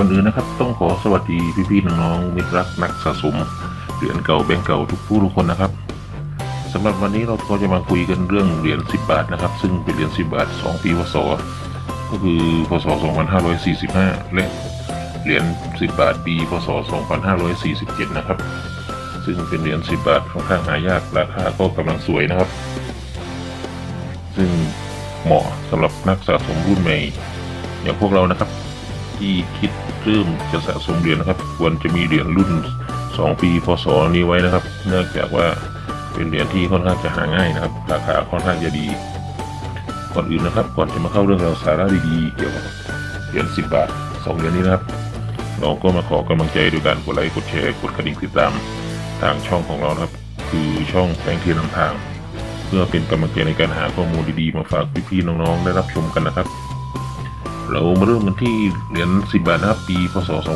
ก่อนอื่นนะครับ ต้องขอสวัสดีพี่ๆน้องๆมิตรรักนักสะสมเหรียญเก่าแบงก์เก่าทุกผู้ทุกคนนะครับสำหรับวันนี้เราก็จะมาคุยกันเรื่องเหรียญ10 บาทนะครับ ซึ่งเป็นเหรียญ10 บาท 2 ปีพศก็คือพศ 2545 และเหรียญ10 บาทปีพศ 2547 นะครับ ซึ่งเป็นเหรียญ10 บาทค่อนข้างหายากราคาก็กำลังสวยนะครับ ซึ่งเหมาะสำหรับนักสะสมรุ่นใหม่อย่างพวกเรานะครับที่คิด เริ่มจะสะสมเหรียญนะครับ ควรจะมีเหรียญรุ่น 2 ปีพศนี้ไว้นะครับ เนื่องจากว่าเป็นเหรียญที่ค่อนข้างจะหาง่ายนะครับ ราคาค่อนข้างจะดี ก่อนอื่นนะครับ ก่อนจะมาเข้าเรื่องราวสาระดีๆเกี่ยวกับเหรียญ10 บาท2เหรียญนี้นะครับ เราก็มาขอกำลังใจด้วยการกดไลค์กดแชร์กดกระดิ่งติดตามทางช่องของเราครับ คือช่องแสงเทียนนำทาง เพื่อเป็นกำลังใจในการหาข้อมูลดีๆมาฝากพี่ๆน้องๆได้รับชมกันนะครับ เรามาเริ่มกันที่เหรียญ10 บาทนะครับปีพศ 2545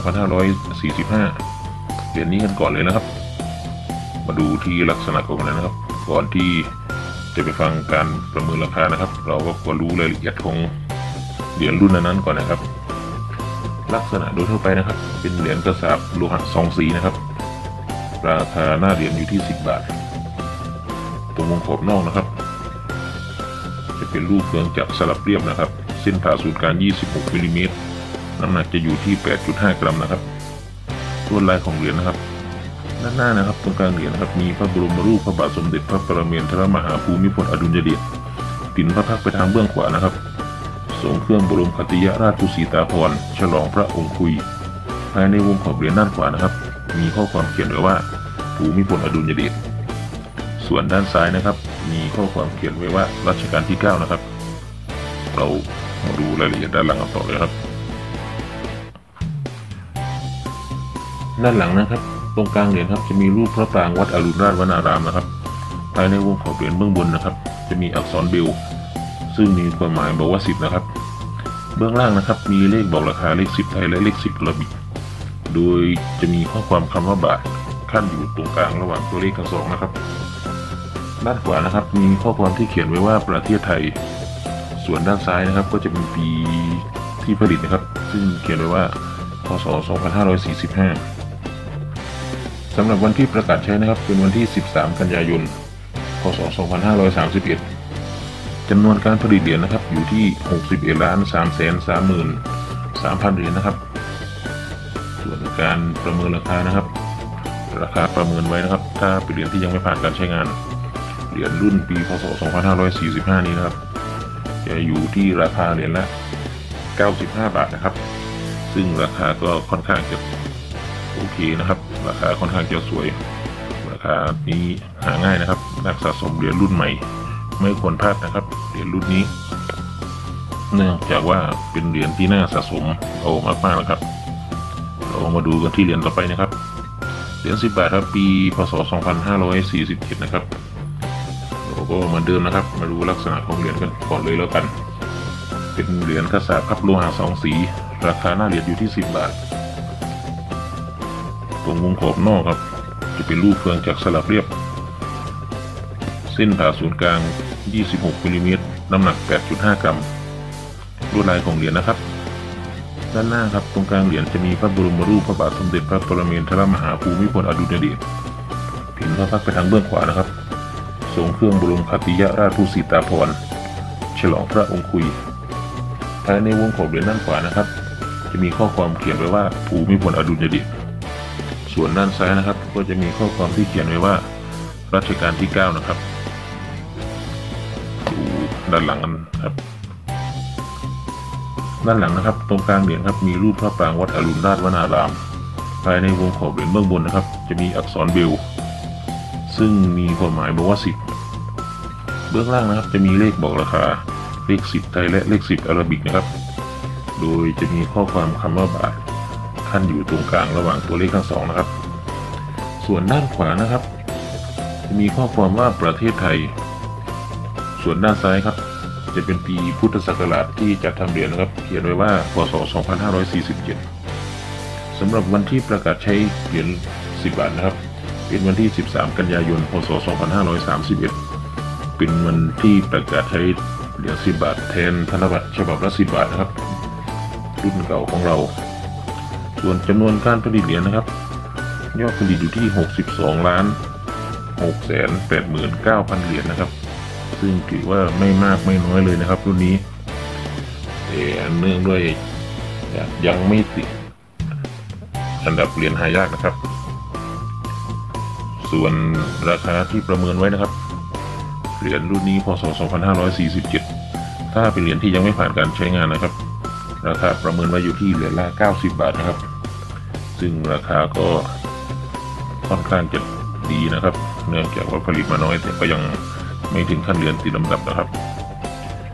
เหรียญนี้กันก่อนเลยนะครับ มาดูที่ลักษณะของมันนะครับ ก่อนที่จะไปฟังการประเมินราคานะครับ เราก็ควรรู้รายละเอียดของเหรียญรุ่นนั้นๆก่อนนะครับ ลักษณะโดยทั่วไปนะครับ เป็นเหรียญกระสาบโลหะสองสีนะครับ ราคาหน้าเหรียญอยู่ที่ 10 บาทตรงวงขอบนอกนะครับ จะเป็นรูปเฟืองจักรสลับเรียบนะครับ เส้นผ่าศูนย์กลาง 26มิลลิเมตรน้ำหนักจะอยู่ที่ 8.5 กรัมนะครับลวดลายของเหรียญนะครับ ด้านหน้านะครับ ตรงกลางเหรียญนะครับ มีพระบรมรูปพระบาทสมเด็จพระปรเมนทรมหาภูมิพลอดุลยเดชปิ่นพระพักตร์ไปทางเบื้องขวานะครับทรงเครื่องบรมคติยราชกุสีตาภรฉลองพระองค์คุย ภายในวงขอบเหรียญด้านขวานะครับ มีข้อความเขียนไว้ว่าภูมิพลอดุลยเดชส่วนด้านซ้ายนะครับ มีข้อความเขียนไว้ว่ารัชกาลที่ 9 นะครับ เรา มาดูรายละเอียดด้านหลังกันต่อเลยครับ ด้านหลังนะครับ ตรงกลางเหรียญครับ จะมีรูปพระปรางวัดอรุณราชวนารามนะครับ ภายในวงขอบเหรียญเบื้องบนนะครับ จะมีอักษรเบลซึ่งมีความหมายบอกว่าสิบนะครับ เบื้องล่างนะครับ มีเลขบอกราคาเลขสิบไทยและเลขสิบอาราบิกโดยจะมีข้อความคำว่าบาทขั้นอยู่ตรงกลางระหว่างตัวเลขทั้งสองนะครับ ด้านขวานะครับ มีข้อความที่เขียนไว้ว่าประเทศไทย ส่วนด้านซ้ายนะครับก็จะเป็นปีที่ผลิตนะครับ ซึ่งเขียนไว้ว่าพศ 2545 สำหรับวันที่ประกาศใช้นะครับ เป็นวันที่ 13 กันยายน พศ 2531 จำนวนการผลิตเหรียญนะครับ อยู่ที่ 61ล้าน3แสน3หมื่น3,000 เหรียญนะครับ ส่วนการประเมินราคานะครับ ราคาประเมินไว้นะครับ ถ้าเป็นเหรียญที่ยังไม่ผ่านการใช้งาน เหรียญรุ่นปี พศ 2545 นี้นะครับ จะอยู่ที่ราคาเหรียญละ 95 บาทนะครับ ซึ่งราคาก็ค่อนข้างจะโอเคนะครับ ราคาค่อนข้างจะสวย ราคานี้หาง่ายนะครับ นักสะสมเหรียญรุ่นใหม่ ไม่ควรพลาดนะครับ เหรียญรุ่นนี้ เนื่องจากว่าเป็นเหรียญที่น่าสะสมโอ้มากๆนะครับ เรามาดูกันที่เหรียญต่อไปนะครับ เหรียญ10 บาทครับ ปี พศ 2547 นะครับ ก็เหมือนเดิมนะครับ มาดูลักษณะของเหรียญกันก่อนเลยแล้วกัน เป็นเหรียญกระสาบครับโลหะสองสี ราคาหน้าเหรียญอยู่ที่ 10 บาท ตรงวงขอบนอกครับ จะเป็นรูปเฟืองจากสลับเรียบ เส้นผ่าศูนย์กลาง 26มิลลิเมตรน้ำหนัก 8.5 กรัมลวดลายของเหรียญนะครับ ด้านหน้าครับตรงกลางเหรียญจะมีพระบรมรูปพระบาทสมเด็จพระปรเมนทรมหาภูมิพลอดุลยเดชผินพระพักไปทางเบื้องขวานะครับ ทรงเครื่องบรมคติยราชภูสีตาภรฉลองพระองค์คุยภายในวงขอบเหรียญด้านขวานะครับ จะมีข้อความเขียนไว้ว่าภูมิพลอดุลยเดชส่วนด้านซ้ายนะครับ ก็จะมีข้อความที่เขียนไว้ว่ารัชกาลที่ 9 นะครับดูด้านหลังกันครับ ด้านหลังนะครับ ตรงกลางเหรียญครับมีรูปพระปรางวัดอรุณราชวนาราม ภายในวงขอบเหรียญเบื้องบนนะครับ จะมีอักษรเบล ซึ่งมีความหมายบอกว่าสิบเบื้องล่างนะครับจะมีเลขบอกราคา เลขสิบไทยและเลขสิบอาราบิกนะครับ โดยจะมีข้อความคำว่าบาทขั้นอยู่ตรงกลางระหว่างตัวเลขทั้งสองนะครับ ส่วนด้านขวานะครับ จะมีข้อความว่าประเทศไทย ส่วนด้านซ้ายครับ จะเป็นปีพุทธศักราชที่จัดทำเหรียญนะครับ เขียนไว้ว่าพศ 2547สำหรับวันที่ประกาศใช้เหรียญ10 บาทนะครับ เป็นวันที่ 13 กันยายน พศ 2531 เป็นวันที่ประกาศใช้เหรียญ10 บาทแทนธนบัตรฉบับละ10 บาทนะครับ รุ่นเก่าของเรา ส่วนจำนวนการผลิตเหรียญนะครับ ยอดผลิตอยู่ที่ 62 ล้าน6แสน8หมื่น9พันเหรียญนะครับ ซึ่งถือว่าไม่มากไม่น้อยเลยนะครับ รุ่นนี้แต่เนื่องด้วยยังไม่ติดอันดับเหรียญหายากนะครับ ส่วนราคาที่ประเมินไว้นะครับ เหรียญรุ่นนี้พศ 2547 ถ้าเป็นเหรียญที่ยังไม่ผ่านการใช้งานนะครับ ราคาประเมินไว้อยู่ที่เหรียญละ 90 บาทนะครับ ซึ่งราคาก็ค่อนข้างจะดีนะครับ เนื่องจากว่าผลิตมาน้อยแต่ก็ยังไม่ถึงขั้นเหรียญติดลำดับนะครับ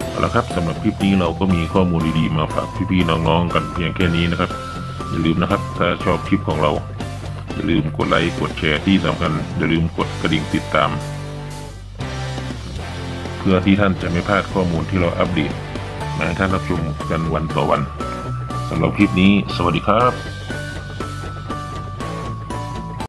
เอาละครับสำหรับคลิปนี้เราก็มีข้อมูลดีๆมาฝากพี่ๆน้องๆกันเพียงแค่นี้นะครับอย่าลืมนะครับ ถ้าชอบคลิปของเรา อย่าลืมกดไลค์กดแชร์ที่สำคัญอย่าลืมกดกระดิ่งติดตาม เพื่อที่ท่านจะไม่พลาดข้อมูลที่เราอัปเดตมาให้ท่านรับชมกันวันต่อวันสำหรับคลิปนี้ สวัสดีครับ